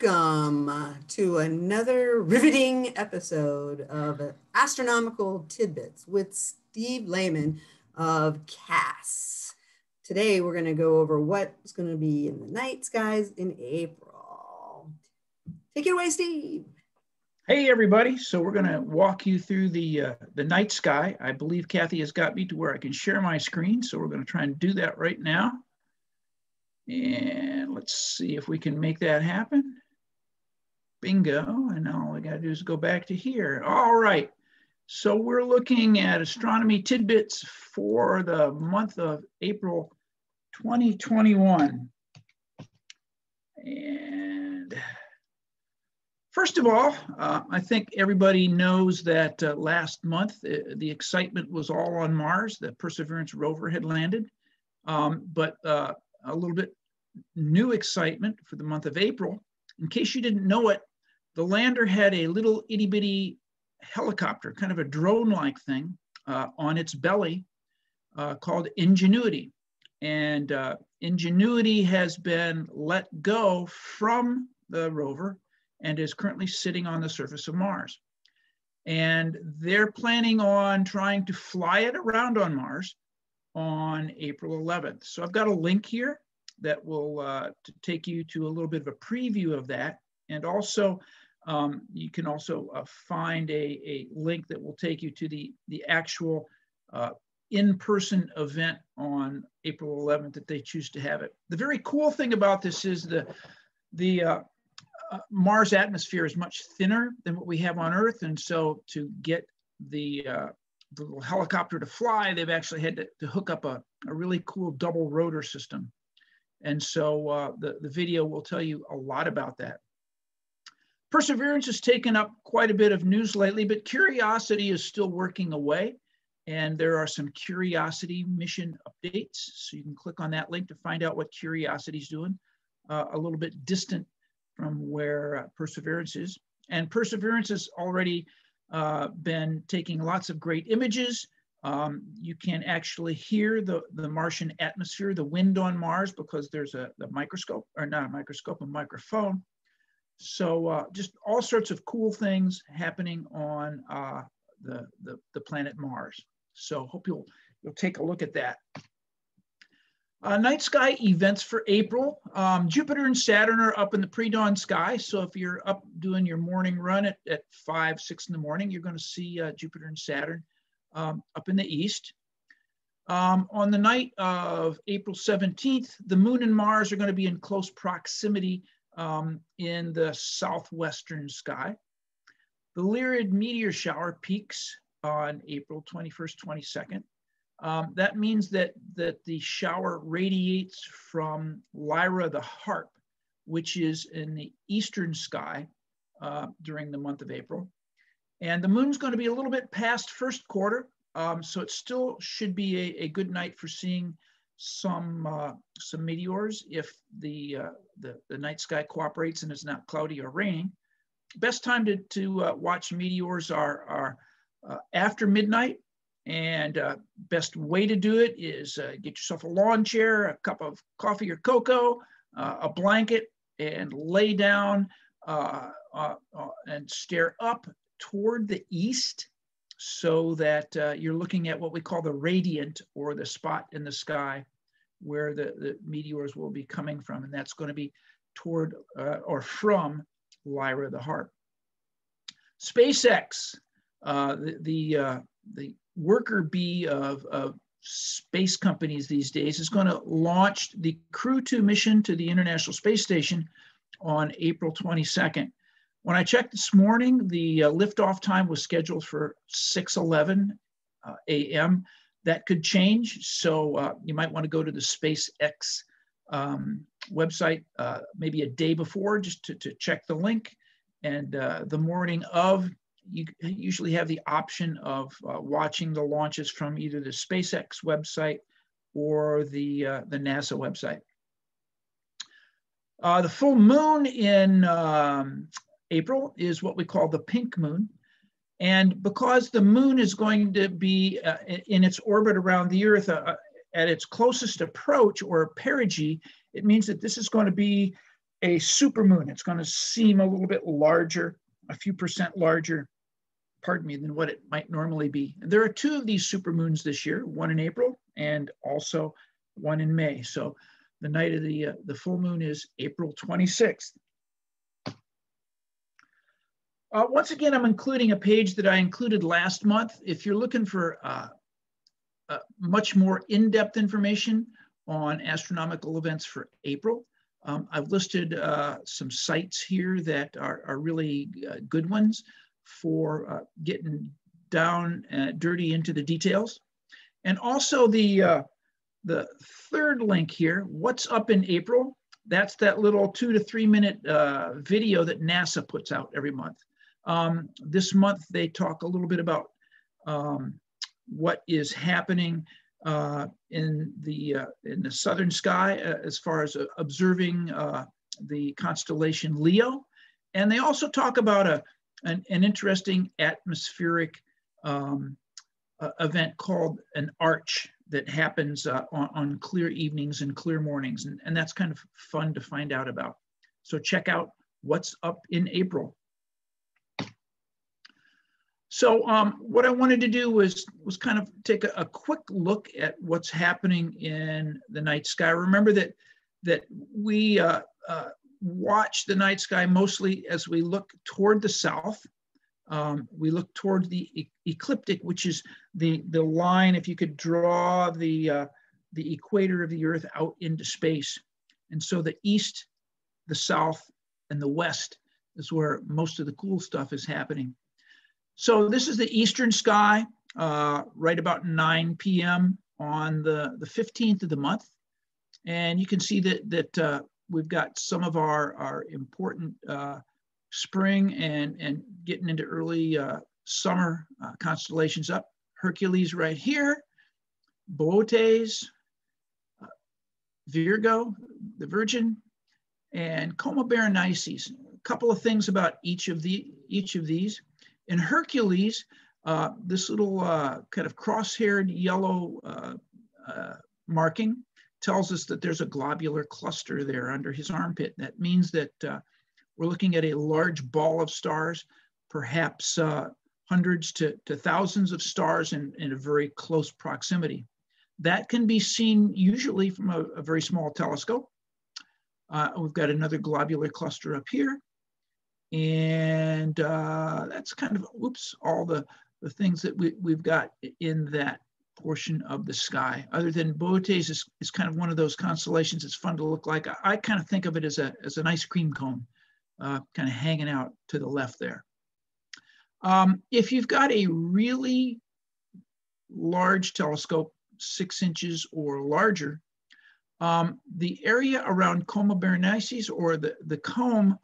Welcome to another riveting episode of Astronomical Tidbits with Steve Layman of CAS. Today, we're going to go over what's going to be in the night skies in April. Take it away, Steve. Hey, everybody. So we're going to walk you through the, uh, the night sky. I believe Kathie has got me to where I can share my screen. So we're going to try and do that right now. And let's see if we can make that happen. Bingo, and all I gotta do is go back to here. All right, so we're looking at astronomy tidbits for the month of April 2021. And first of all, uh, I think everybody knows that uh, last month uh, the excitement was all on Mars. The Perseverance rover had landed. Um, but uh, a little bit new excitement for the month of April. In case you didn't know it, the lander had a little itty bitty helicopter, kind of a drone like thing, uh, on its belly uh, called Ingenuity. And uh, Ingenuity has been let go from the rover and is currently sitting on the surface of Mars. And they're planning on trying to fly it around on Mars on April 11th. So I've got a link here that will uh, take you to a little bit of a preview of that. And also um, you can also uh, find a, a link that will take you to the, the actual uh, in-person event on April 11th that they choose to have it. The very cool thing about this is the, the uh, uh, Mars atmosphere is much thinner than what we have on Earth. And so to get the, uh, the little helicopter to fly, they've actually had to, to hook up a, a really cool double rotor system. And so uh, the, the video will tell you a lot about that. Perseverance has taken up quite a bit of news lately, but Curiosity is still working away. And there are some Curiosity mission updates. So you can click on that link to find out what Curiosity is doing, uh, a little bit distant from where uh, Perseverance is. And Perseverance has already uh, been taking lots of great images. Um, you can actually hear the, the Martian atmosphere, the wind on Mars, because there's a, a microscope, or not a microscope, a microphone so uh, just all sorts of cool things happening on uh, the, the, the, planet Mars. So hope you'll, you'll take a look at that. Uh, night sky events for April. Um, Jupiter and Saturn are up in the pre-dawn sky. So if you're up doing your morning run at, at five, six in the morning, you're gonna see uh, Jupiter and Saturn um, up in the east. Um, on the night of April 17th, the moon and Mars are gonna be in close proximity um, in the southwestern sky. The Lyrid meteor shower peaks on April 21st, 22nd. Um, that means that, that the shower radiates from Lyra the HARP, which is in the eastern sky uh, during the month of April. And the moon's going to be a little bit past first quarter, um, so it still should be a, a good night for seeing some uh, some meteors if the, uh, the, the night sky cooperates and it's not cloudy or raining. Best time to to uh, watch meteors are are uh, after midnight, and uh, best way to do it is uh, get yourself a lawn chair, a cup of coffee or cocoa, a blanket, and lay down and stare up toward the east so that uh, you're looking at what we call the radiant or the spot in the sky where the, the meteors will be coming from. And that's going to be toward uh, or from Lyra the HARP. SpaceX, uh, the, the, uh, the worker bee of, of space companies these days, is going to launch the Crew 2 mission to the International Space Station on April 22nd. When I checked this morning, the uh, liftoff time was scheduled for 6:11 uh, a.m. That could change, so uh, you might want to go to the SpaceX um, website uh, maybe a day before just to, to check the link. And uh, the morning of, you usually have the option of uh, watching the launches from either the SpaceX website or the, the NASA website. Uh, the full moon in um, April is what we call the pink moon. And because the moon is going to be uh, in its orbit around the Earth uh, at its closest approach or perigee, it means that this is going to be a supermoon. It's going to seem a little bit larger, a few percent larger, pardon me, than what it might normally be. There are two of these supermoons this year, one in April and also one in May. So the night of the, uh, the full moon is April 26th. Uh, once again, I'm including a page that I included last month. If you're looking for uh, uh, much more in-depth information on astronomical events for April, um, I've listed uh, some sites here that are, are really uh, good ones for uh, getting down dirty into the details. And also the, the third link here, what's up in April? That's that little two to three minute video that NASA puts out every month. Um, this month, they talk a little bit about um, what is happening uh, in the uh, in the southern sky uh, as far as uh, observing uh, the constellation Leo, and they also talk about a an, an interesting atmospheric um, event called an arch that happens uh, on, on, clear evenings and clear mornings, and, and that's kind of fun to find out about. So check out what's up in April. So um, what I wanted to do was was kind of take a, a, quick look at what's happening in the night sky. Remember that that we uh, uh, watch the night sky mostly as we look toward the south. Um, we look toward the e ecliptic, which is the the line. If you could draw the uh, the equator of the Earth out into space, and so the east, the south, and the west is where most of the cool stuff is happening. So this is the eastern sky, uh, right about 9 p.m. on the, the 15th of the month. And you can see that, that uh, we've got some of our, our important uh, spring and, and getting into early uh, summer uh, constellations up. Hercules right here, Boötes, uh, Virgo, the Virgin, and Coma Berenices. A couple of things about each of the each of these. In Hercules, uh, this little uh, kind of cross-haired yellow uh, uh, marking tells us that there's a globular cluster there under his armpit. That means that uh, we're looking at a large ball of stars, perhaps uh, hundreds to, to thousands of stars in, in a very close proximity. That can be seen usually from a, a very small telescope. we've got another globular cluster up here. And uh, that's kind of, oops, all the, the things that we, we've got in that portion of the sky. Other than Boötes is, is kind of one of those constellations it's fun to look like. I, I kind of think of it as, a, as an ice cream cone, uh, kind of hanging out to the left there. Um, if you've got a really large telescope, six inches or larger, um, the area around Coma Berenices or the, the comb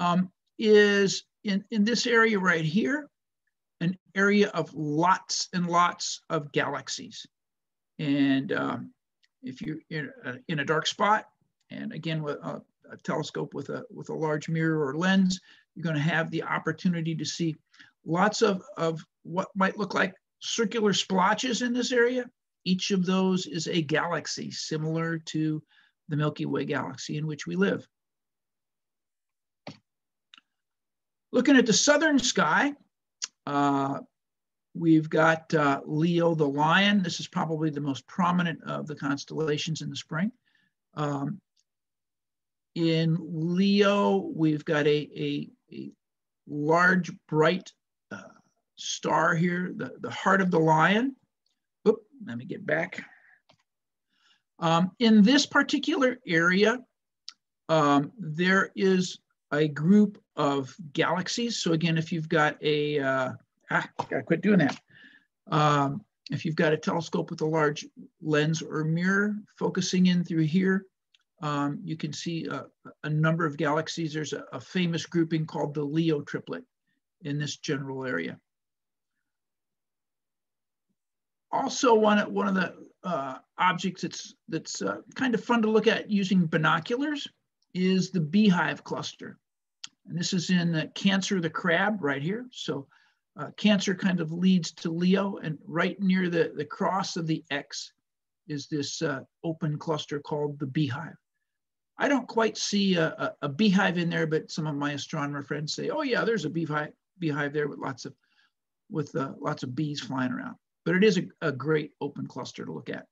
um, is in, in this area right here, an area of lots and lots of galaxies. And um, if you're in a, in a, dark spot, and again with a, a, telescope with a, with a large mirror or lens, you're gonna have the opportunity to see lots of, of what might look like circular splotches in this area. Each of those is a galaxy similar to the Milky Way galaxy in which we live. Looking at the southern sky, uh, we've got uh, Leo the lion. This is probably the most prominent of the constellations in the spring. Um, in Leo, we've got a, a, a large, bright uh, star here, the, the heart of the lion. Oop, let me get back. Um, in this particular area, um, there is a group of galaxies. So again, if you've got a, uh, ah, gotta quit doing that. Um, if you've got a telescope with a large lens or mirror focusing in through here, um, you can see a, a, number of galaxies. There's a, a, famous grouping called the Leo triplet in this general area. Also, one, one of the uh, objects that's, that's uh, kind of fun to look at using binoculars is the beehive cluster. And this is in uh, Cancer the crab right here. So uh, Cancer kind of leads to Leo and right near the, the cross of the X is this uh, open cluster called the beehive. I don't quite see a, a, a, beehive in there, but some of my astronomer friends say, oh yeah, there's a beehive, beehive there with lots of, with uh, lots of bees flying around. But it is a, a great open cluster to look at.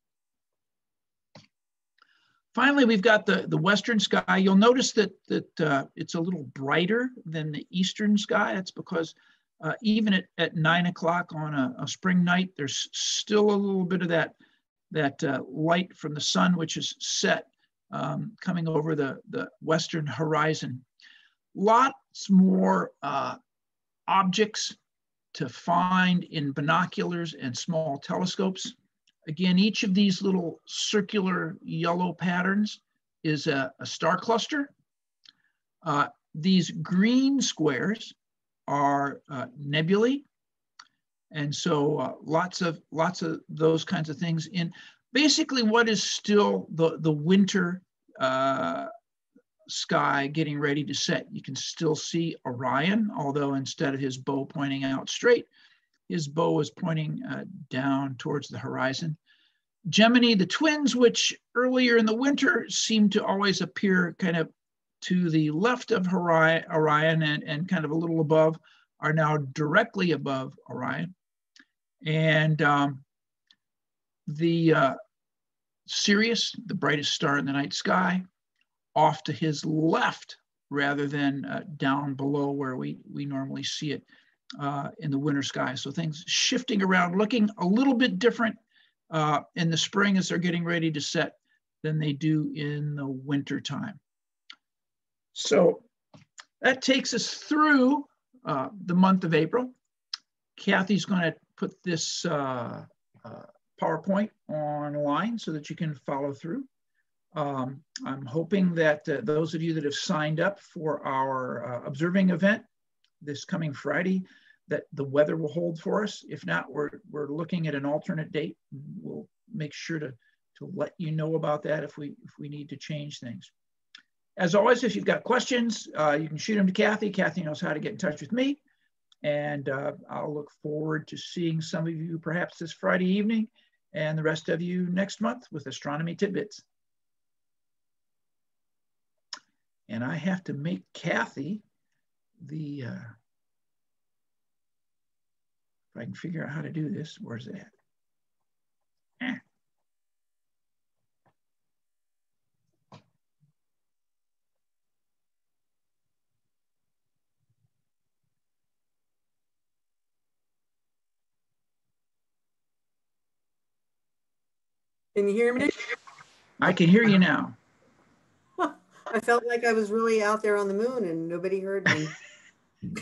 Finally, we've got the, the western sky. You'll notice that, that uh, it's a little brighter than the eastern sky. That's because uh, even at, at nine o'clock on a, a, spring night, there's still a little bit of that, that uh, light from the sun, which is set um, coming over the, the western horizon. Lots more uh, objects to find in binoculars and small telescopes. Again, each of these little circular yellow patterns is a, a star cluster. Uh, these green squares are uh, nebulae. And so uh, lots of lots of those kinds of things in basically what is still the, the winter uh, sky getting ready to set. You can still see Orion, although instead of his bow pointing out straight, his bow is pointing uh, down towards the horizon. Gemini, the twins, which earlier in the winter seemed to always appear kind of to the left of Orion and, and kind of a little above, are now directly above Orion. And um, the uh, Sirius, the brightest star in the night sky, off to his left rather than uh, down below where we, we normally see it uh, in the winter sky. So things shifting around, looking a little bit different uh, in the spring as they're getting ready to set than they do in the winter time. So that takes us through uh, the month of April. Kathie's going to put this uh, uh, PowerPoint online so that you can follow through. Um, I'm hoping that uh, those of you that have signed up for our uh, observing event this coming Friday, that the weather will hold for us. If not, we're, we're looking at an alternate date. We'll make sure to, to let you know about that if we, if we need to change things. As always, if you've got questions, uh, you can shoot them to Kathie. Kathie knows how to get in touch with me. And uh, I'll look forward to seeing some of you perhaps this Friday evening and the rest of you next month with Astronomy Tidbits. And I have to make Kathie the, uh, if I can figure out how to do this, where's that? Eh. Can you hear me? I can hear you now. I felt like I was really out there on the moon and nobody heard me.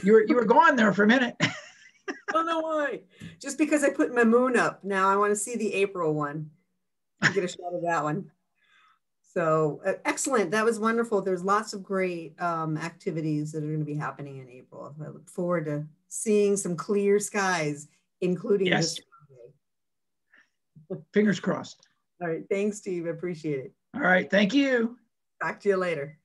you were you were gone there for a minute. I don't know why. Just because I put my moon up. Now I want to see the April one. I'll get a shot of that one. So uh, excellent. That was wonderful. There's lots of great um, activities that are going to be happening in April. I look forward to seeing some clear skies, including yes. this Fingers crossed. All right. Thanks, Steve. I appreciate it. All right. Thank you. Talk to you later.